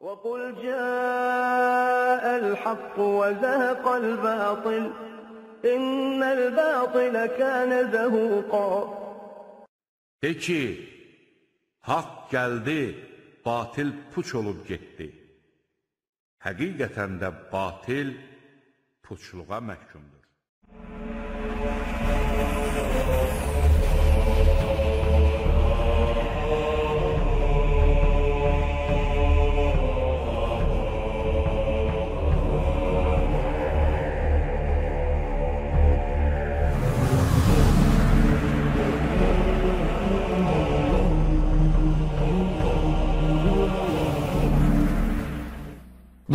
وقل جاء الحق وزهق الباطل إن الباطل كان زهوقا De ki, haqq gəldi, batil puç olub getdi. Həqiqətən də batil puçluğa məhkumdur.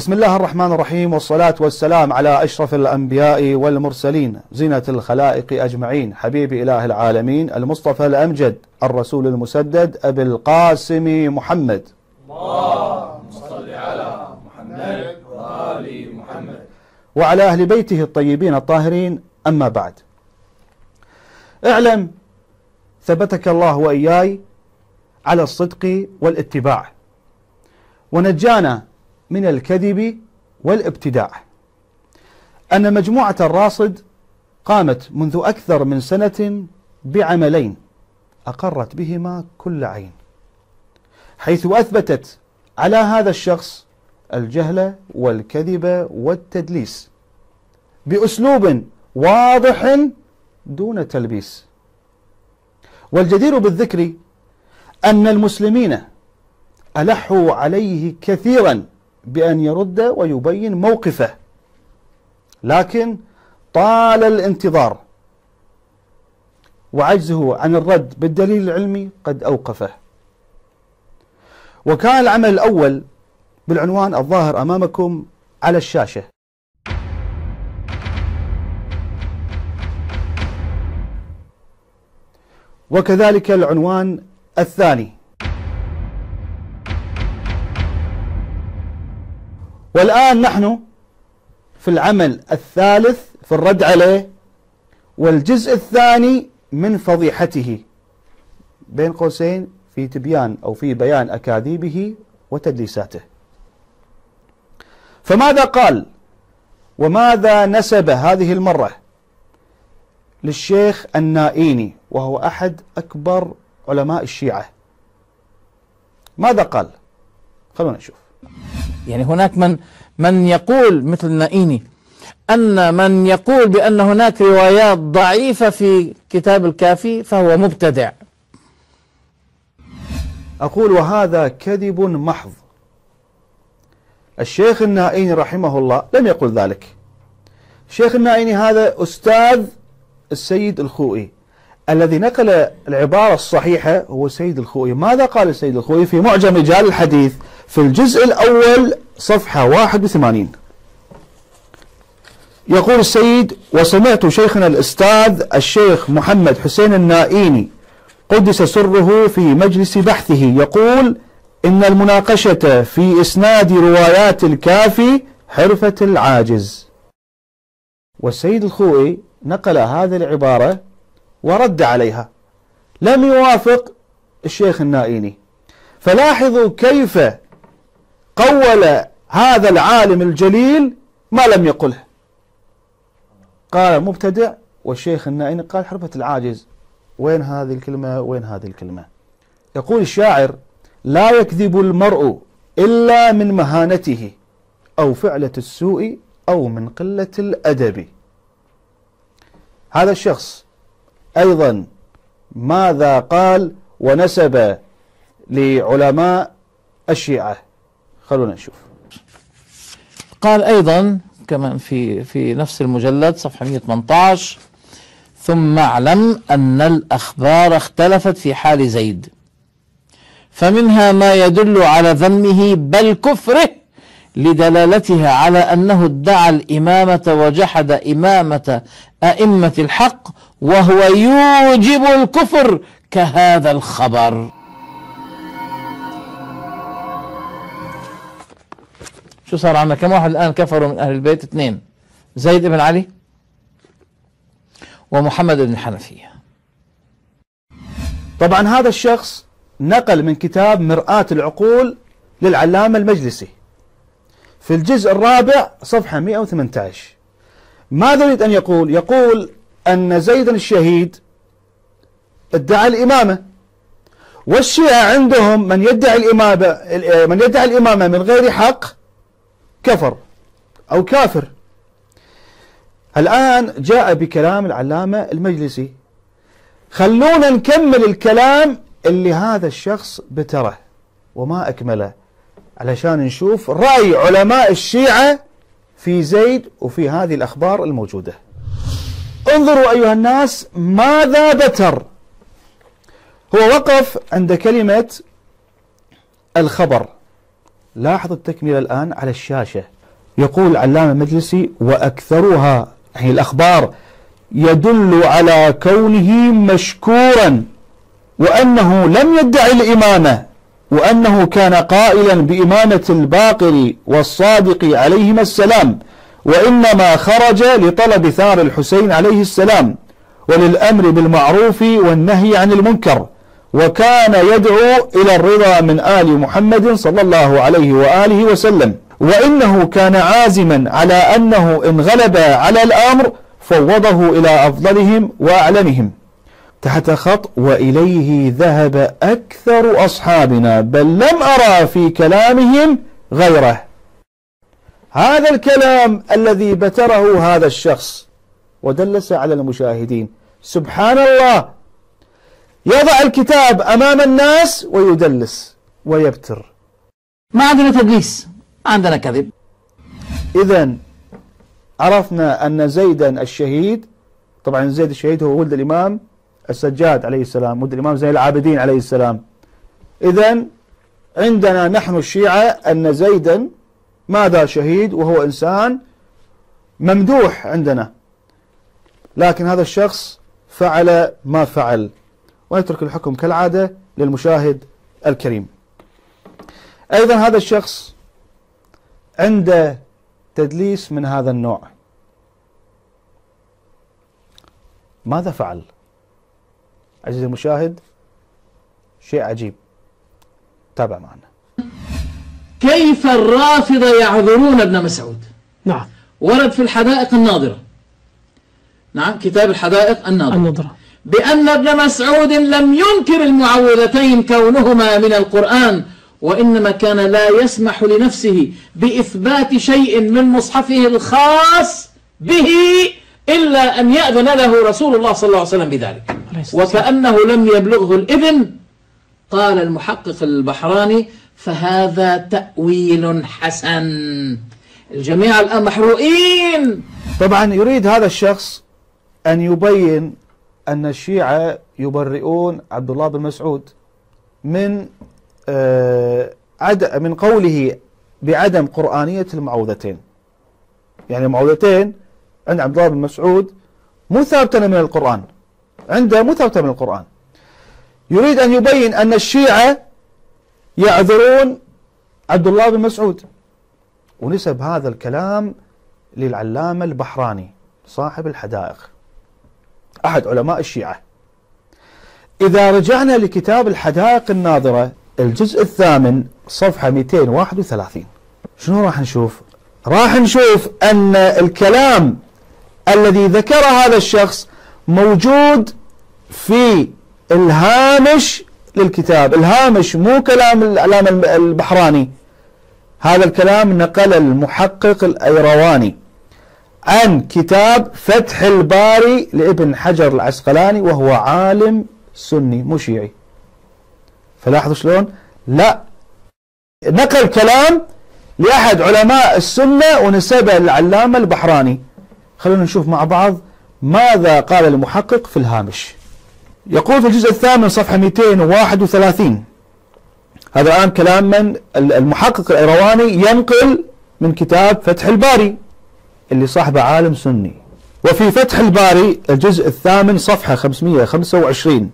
بسم الله الرحمن الرحيم والصلاة والسلام على أشرف الأنبياء والمرسلين زينة الخلائق أجمعين حبيب إله العالمين المصطفى الأمجد الرسول المسدد أبي القاسم محمد. اللهم صل على محمد وآل محمد. وعلى أهل بيته الطيبين الطاهرين أما بعد. اعلم ثبتك الله وإياي على الصدق والاتباع. ونجانا من الكذب والابتداع. أن مجموعة الراصد قامت منذ أكثر من سنة بعملين أقرت بهما كل عين حيث أثبتت على هذا الشخص الجهل والكذب والتدليس بأسلوب واضح دون تلبيس. والجدير بالذكر أن المسلمين ألحوا عليه كثيرا بأن يرد ويبين موقفه. لكن طال الانتظار وعجزه عن الرد بالدليل العلمي قد أوقفه. وكان العمل الأول بالعنوان الظاهر أمامكم على الشاشة. وكذلك العنوان الثاني. والآن نحن في العمل الثالث في الرد عليه والجزء الثاني من فضيحته. بين قوسين في تبيان أو في بيان أكاذيبه وتدليساته. فماذا قال؟ وماذا نسب هذه المرة للشيخ النائيني وهو أحد أكبر علماء الشيعة؟ ماذا قال؟ خلونا نشوف. يعني هناك من من يقول مثل نائيني أن من يقول بأن هناك روايات ضعيفة في كتاب الكافي فهو مبتدع. أقول وهذا كذب محض. الشيخ النائيني رحمه الله لم يقل ذلك. الشيخ النائيني هذا أستاذ السيد الخوئي. الذي نقل العبارة الصحيحة هو السيد الخوئي ماذا قال السيد الخوئي في معجم رجال الحديث في الجزء الأول صفحة 81 يقول السيد وسمعت شيخنا الأستاذ الشيخ محمد حسين النائيني قدس سره في مجلس بحثه يقول إن المناقشة في إسناد روايات الكافي حرفة العاجز. والسيد الخوئي نقل هذه العبارة ورد عليها. لم يوافق الشيخ النائيني فلاحظوا كيف قول هذا العالم الجليل ما لم يقله. قال مبتدع والشيخ النائيني قال حرفة العاجز. وين هذه الكلمة؟ وين هذه الكلمة؟ يقول الشاعر لا يكذب المرء إلا من مهانته أو فعلة السوء أو من قلة الأدب. هذا الشخص أيضا ماذا قال ونسب لعلماء الشيعة؟ خلونا نشوف. قال أيضا كمان في في نفس المجلد صفحة 118 ثم اعلم أن الأخبار اختلفت في حال زيد فمنها ما يدل على ذمه بل كفره. لدلالتها على أنه ادعى الإمامة وجحد إمامة أئمة الحق وهو يوجب الكفر كهذا الخبر. شو صار عندنا؟ كم واحد الآن كفروا من أهل البيت؟ اثنين. زيد بن علي ومحمد بن الحنفية. طبعا هذا الشخص نقل من كتاب مرآة العقول للعلامة المجلسي. في الجزء الرابع صفحة 118 ماذا يريد أن يقول؟ يقول أن زيدا الشهيد ادعى الإمامة. والشيعة عندهم من يدعي الإمامة من يدعي الإمامة من غير حق كفر أو كافر. الآن جاء بكلام العلامة المجلسي. خلونا نكمل الكلام اللي هذا الشخص بتره وما أكمله. علشان نشوف رأي علماء الشيعة في زيد وفي هذه الأخبار الموجودة. انظروا أيها الناس ماذا بتر. هو وقف عند كلمة الخبر. لاحظ التكملة الآن على الشاشة. يقول العلامة المجلسي وأكثرها يعني الأخبار يدل على كونه مشكورا وأنه لم يدعي الإمامة. وأنه كان قائلا بإمامة الباقر والصادق عليهما السلام وإنما خرج لطلب ثار الحسين عليه السلام وللأمر بالمعروف والنهي عن المنكر وكان يدعو إلى الرضا من آل محمد صلى الله عليه وآله وسلم. وإنه كان عازما على أنه إن غلب على الأمر فوضه إلى أفضلهم وأعلمهم. تحت خط وإليه ذهب أكثر أصحابنا بل لم أرى في كلامهم غيره. هذا الكلام الذي بتره هذا الشخص ودلس على المشاهدين. سبحان الله! يضع الكتاب أمام الناس ويدلس ويبتر. ما عندنا تدليس عندنا كذب. إذا عرفنا أن زيدا الشهيد طبعا زيد الشهيد هو ولد الإمام السجاد عليه السلام ولد الإمام زين العابدين عليه السلام. إذا عندنا نحن الشيعة أن زيدا ماذا شهيد وهو إنسان ممدوح عندنا. لكن هذا الشخص فعل ما فعل. ونترك الحكم كالعادة للمشاهد الكريم. أيضا هذا الشخص عنده تدليس من هذا النوع. ماذا فعل؟ عزيزي المشاهد شيء عجيب. تابع معنا. كيف الرافضة يعذرون ابن مسعود؟ نعم. ورد في الحدائق الناظرة. نعم كتاب الحدائق الناظرة. النظرة بأن ابن مسعود لم ينكر المعوذتين كونهما من القرآن وإنما كان لا يسمح لنفسه بإثبات شيء من مصحفه الخاص به إلا أن يأذن له رسول الله صلى الله عليه وسلم بذلك. وكأنه لم يبلغه الإذن قال المحقق البحراني فهذا تأويل حسن. الجميع الآن محروقين. طبعا يريد هذا الشخص أن يبين أن الشيعة يبرئون عبد الله بن مسعود من آه عد من قوله بعدم قرآنية المعوذتين. يعني المعوذتين عند عبد الله بن مسعود مو ثابتة من القرآن. عنده مو ثابتة من القرآن. يريد أن يبين أن الشيعة يعذرون عبد الله بن مسعود. ونسب هذا الكلام للعلامة البحراني صاحب الحدائق. أحد علماء الشيعة. إذا رجعنا لكتاب الحدائق الناظرة الجزء الثامن صفحة 231 شنو راح نشوف؟ راح نشوف أن الكلام الذي ذكر هذا الشخص موجود في الهامش للكتاب. الهامش مو كلام العلامة البحراني. هذا الكلام نقل المحقق الأيرواني عن كتاب فتح الباري لابن حجر العسقلاني وهو عالم سني مو شيعي. فلاحظوا شلون؟ لا. نقل كلام لأحد علماء السنة ونسبه للعلامة البحراني. خلونا نشوف مع بعض ماذا قال المحقق في الهامش؟ يقول في الجزء الثامن صفحة 231 هذا الآن كلام من المحقق الأيرواني ينقل من كتاب فتح الباري اللي صاحبه عالم سني. وفي فتح الباري الجزء الثامن صفحة 525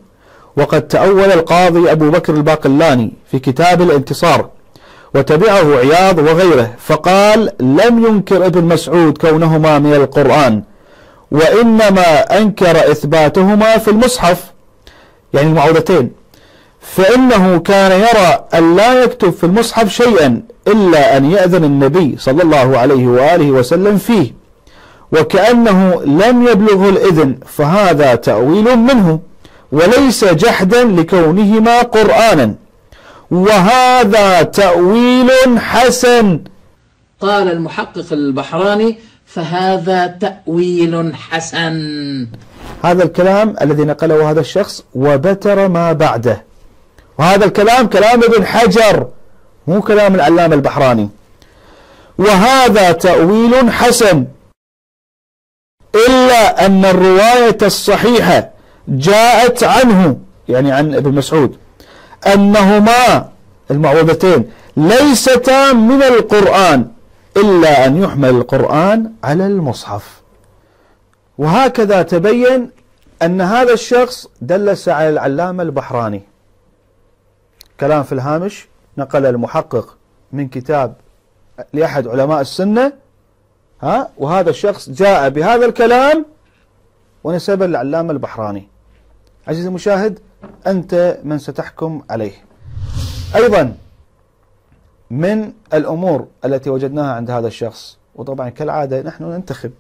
وقد تأول القاضي أبو بكر الباقلاني في كتاب الانتصار وتبعه عياض وغيره فقال لم ينكر ابن مسعود كونهما من القرآن. وإنما أنكر إثباتهما في المصحف. يعني المعوذتين فإنه كان يرى أن لا يكتب في المصحف شيئا إلا أن يأذن النبي صلى الله عليه وآله وسلم فيه. وكأنه لم يبلغه الإذن فهذا تأويل منه وليس جحدا لكونهما قرآنا. وهذا تأويل حسن. قال المحقق البحراني فهذا تأويل حسن. هذا الكلام الذي نقله هذا الشخص وبتر ما بعده. وهذا الكلام كلام ابن حجر مو كلام العلامة البحراني. وهذا تأويل حسن. إلا أن الرواية الصحيحة جاءت عنه يعني عن ابن مسعود أنهما المعوذتين ليستا من القرآن. إلا أن يحمل القرآن على المصحف. وهكذا تبين أن هذا الشخص دلس على العلامة البحراني. كلام في الهامش نقل المحقق من كتاب لأحد علماء السنة ها؟ وهذا الشخص جاء بهذا الكلام ونسبه للعلامة البحراني. عزيزي المشاهد أنت من ستحكم عليه. أيضا من الأمور التي وجدناها عند هذا الشخص. وطبعا كالعادة نحن ننتخب.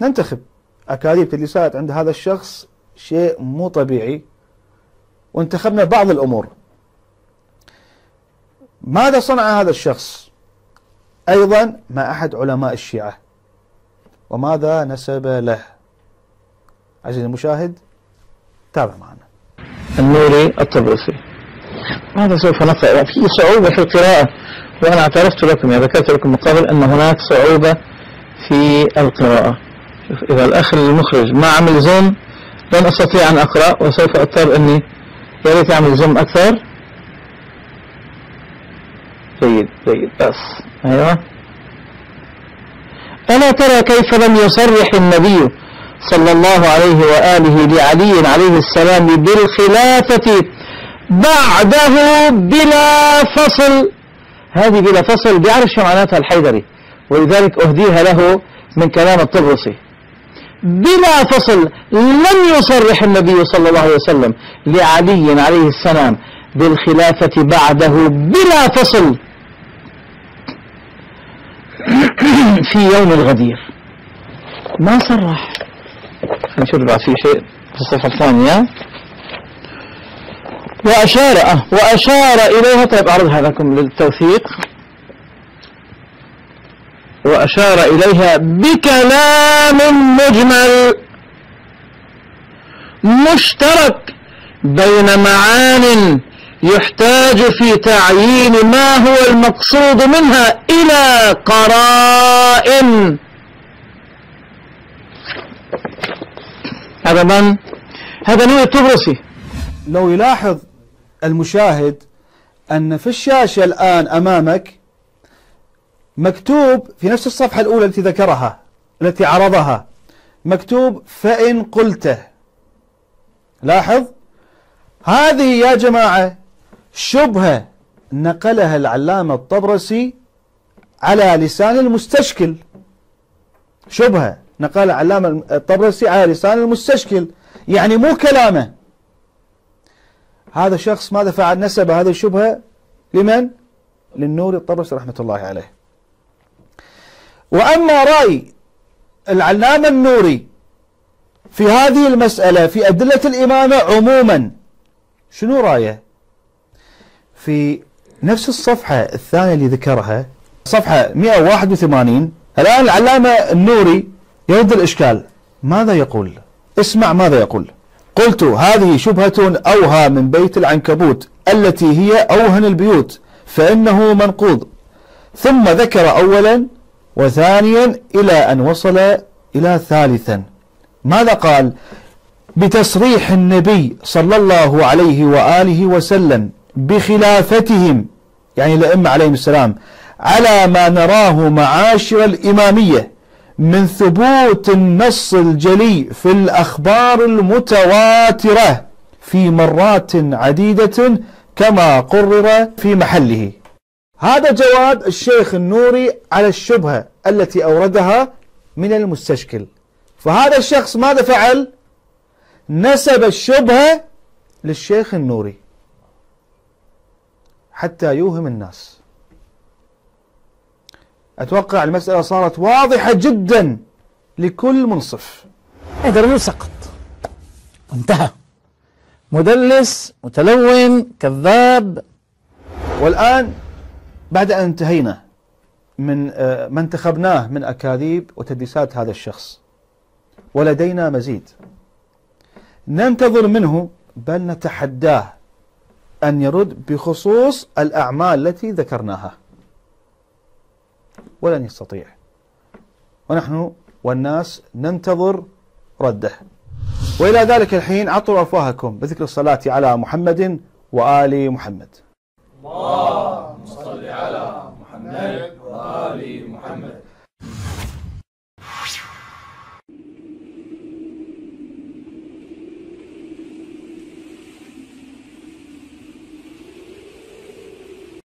ننتخب. أكاذيب اللي صارت عند هذا الشخص شيء مو طبيعي. وانتخبنا بعض الأمور. ماذا صنع هذا الشخص؟ أيضا مع أحد علماء الشيعة. وماذا نسب له؟ عزيزي المشاهد تابع معنا. النوري الطبرسي. هذا سوف نقرأ في صعوبة في القراءة وأنا اعترفت لكم يا ذكرت لكم من قبل أن هناك صعوبة في القراءة. إذا الأخ المخرج ما عمل زوم لن أستطيع أن أقرأ وسوف أضطر أني يا ريت أعمل زوم أكثر. جيد جيد بس. أيوه. ألا ترى كيف لم يصرح النبي صلى الله عليه وآله لعلي عليه السلام بالخلافة بعده بلا فصل. هذه بلا فصل بيعرف شو معناتها الحيدري ولذلك أهديها له من كلام الطبرسي. بلا فصل لم يصرح النبي صلى الله عليه وسلم لعلي عليه السلام بالخلافة بعده بلا فصل. في يوم الغدير. ما صرح. نشوف بعد في شيء في الصفحة الثانية. وأشار أه وأشار إليها. طيب أعرضها لكم للتوثيق. وأشار إليها بكلام مجمل مشترك بين معان يحتاج في تعيين ما هو المقصود منها إلى قرائن. هذا من؟ هذا نور الطبرسي لو يلاحظ المشاهد أن في الشاشة الآن أمامك مكتوب في نفس الصفحة الأولى التي ذكرها التي عرضها مكتوب فإن قلته. لاحظ؟ هذه يا جماعة شبهة نقلها العلامة الطبرسي على لسان المستشكل. شبهة نقل العلامة الطبرسي على لسان المستشكل يعني مو كلامه. هذا الشخص ماذا فعل؟ نسب هذه الشبهة لمن؟ للنور الطبرسي رحمة الله عليه. وأما رأي العلامة النوري في هذه المسألة في أدلة الإمامة عموما شنو رأيه؟ في نفس الصفحة الثانية اللي ذكرها صفحة 181 الآن العلامة النوري يرد الإشكال. ماذا يقول؟ اسمع ماذا يقول. قلت هذه شبهة أوهى من بيت العنكبوت التي هي أوهن البيوت فإنه منقوض. ثم ذكر أولا وثانيا إلى أن وصل إلى ثالثا. ماذا قال؟ بتصريح النبي صلى الله عليه وآله وسلم بخلافتهم يعني الأئمة عليهم السلام على ما نراه معاشر الإمامية. من ثبوت النص الجلي في الأخبار المتواترة في مرات عديدة كما قرر في محله. هذا جواب الشيخ النوري على الشبهة التي أوردها من المستشكل. فهذا الشخص ماذا فعل؟ نسب الشبهة للشيخ النوري. حتى يوهم الناس. أتوقع المسألة صارت واضحة جدا لكل منصف. درجة سقط. انتهى. مدلس متلون كذاب. والآن بعد أن انتهينا من آه، ما انتخبناه من أكاذيب وتدليسات هذا الشخص ولدينا مزيد. ننتظر منه بل نتحداه أن يرد بخصوص الأعمال التي ذكرناها. ولن يستطيع ونحن والناس ننتظر رده. وإلى ذلك الحين عطوا أفواهكم بذكر الصلاة على محمد وآل محمد. الله صل على محمد وآل محمد.